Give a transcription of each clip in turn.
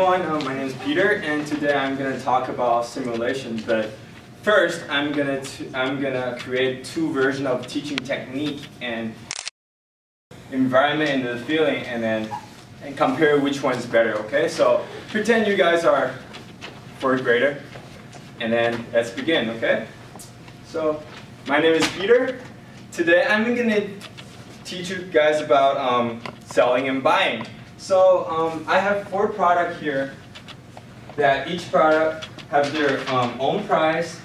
everyone, um, my name is Peter, and today I'm going to talk about simulations. But first, I'm going to I'm going to create two versions of teaching technique and environment and the feeling, and then and compare which one is better. Okay, so pretend you guys are fourth grader, and then let's begin. Okay, so my name is Peter. Today I'm going to teach you guys about um, selling and buying. So um, I have four products here that each product have their um, own price.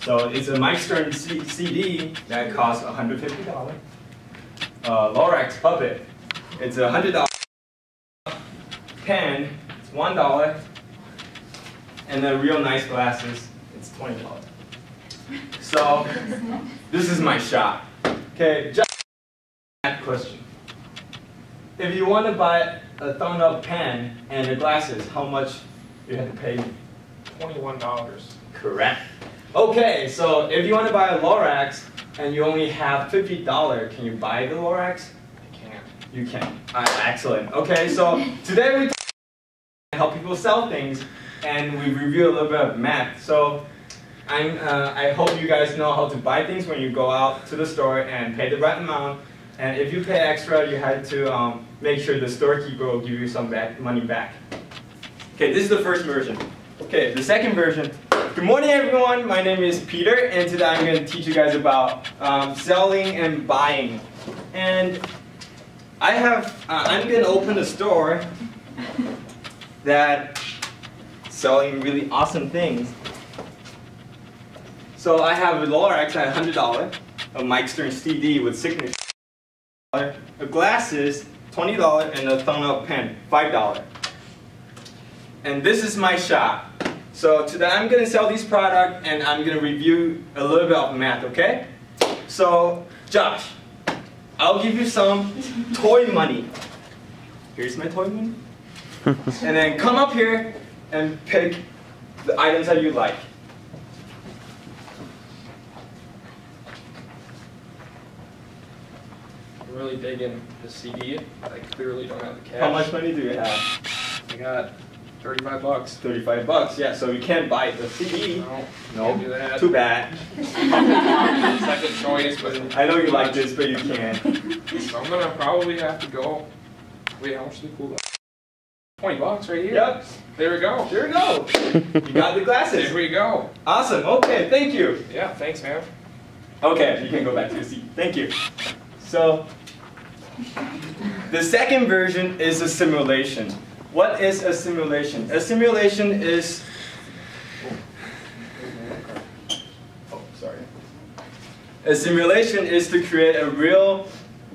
So it's a Mike Stern C CD that costs $150. Uh, Lorax puppet, it's a $100. Pen, it's $1. And then real nice glasses, it's $20. So this is my shop. Okay, just that question. If you want to buy a thumb up pen and the glasses, how much you have to pay? Twenty-one dollars. Correct. Okay, so if you want to buy a Lorax and you only have fifty dollars, can you buy the Lorax? I can't. You can. Uh, excellent. Okay, so today we help people sell things and we review a little bit of math. So I'm, uh, I hope you guys know how to buy things when you go out to the store and pay the right amount. And if you pay extra, you had to um, make sure the storekeeper will give you some back, money back. Okay, this is the first version. Okay, the second version. Good morning, everyone. My name is Peter, and today I'm going to teach you guys about um, selling and buying. And I have, uh, I'm going to open a store that selling really awesome things. So I have a Lorax at $100, a Mike Stern CD with signature, glasses, $20, and a thumb up pen, $5. And this is my shop. So today I'm going to sell these products and I'm going to review a little bit of math, okay? So, Josh, I'll give you some toy money. Here's my toy money. and then come up here and pick the items that you like. Really digging the CD. I clearly don't have the cash. How much money do you have? I got thirty-five bucks. 35 bucks, yeah, so you can't buy the CD. No, No, can't do that. too bad. Second choice, but I know you like this, but you can't. so I'm gonna probably have to go. Wait, how much do they cool? Twenty bucks right here. Yep, There we go. here we go. You got the There glasses. we go. Awesome, okay, thank you. Yeah, thanks, man. Okay, you can go back to your seat. Thank you. So, the second version is a simulation. What is a simulation? A simulation is. Oh, sorry. A simulation is to create a real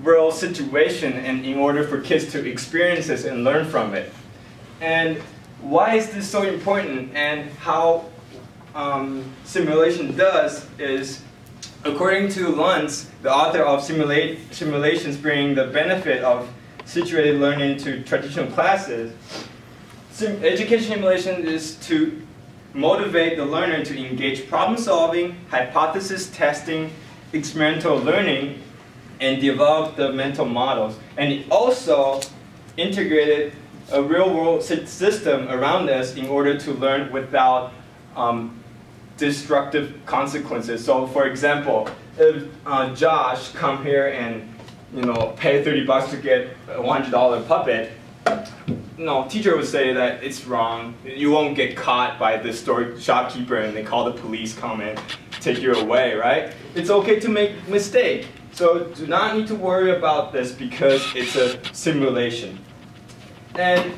world situation and in order for kids to experience this and learn from it. And why is this so important and how um, simulation does is According to Lunce, the author of Simulate, Simulations Bringing the Benefit of Situated Learning to Traditional Classes, sim education simulation is to motivate the learner to engage problem solving, hypothesis testing, experimental learning, and develop the mental models. And it also integrated a real world system around us in order to learn without um, destructive consequences. So for example, if uh, Josh come here and you know pay 30 bucks to get a $100 puppet, no, teacher would say that it's wrong. You won't get caught by the store shopkeeper and they call the police come and take you away, right? It's okay to make mistake. So do not need to worry about this because it's a simulation. And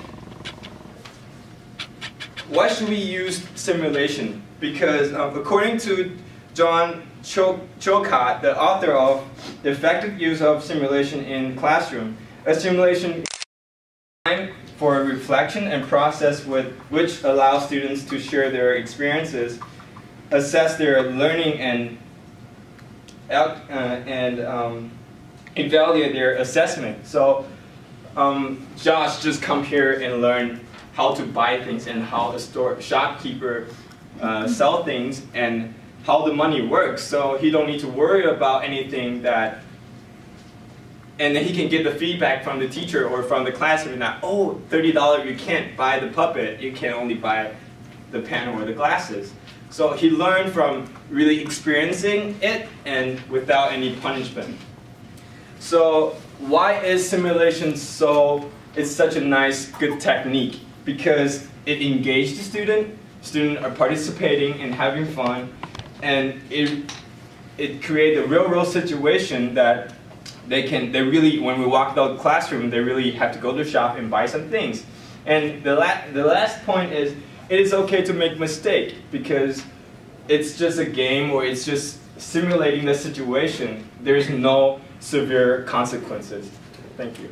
why should we use simulation? Because um, according to John Chilcott, the author of The Effective Use of Simulation in Classroom, a simulation time for reflection and process with, which allows students to share their experiences, assess their learning, and, uh, and um, evaluate their assessment. So um, Josh just come here and learn how to buy things and how the store shopkeeper uh, sell things and how the money works. So he don't need to worry about anything that and then he can get the feedback from the teacher or from the classroom that, oh, $30, you can't buy the puppet, you can only buy the pen or the glasses. So he learned from really experiencing it and without any punishment. So why is simulation so, it's such a nice, good technique? Because it engaged the student, students are participating and having fun, and it, it creates a real world situation that they can, they really, when we walk out the classroom, they really have to go to the shop and buy some things. And the, la the last point is, it is okay to make mistake because it's just a game or it's just simulating the situation. There's no severe consequences. Thank you.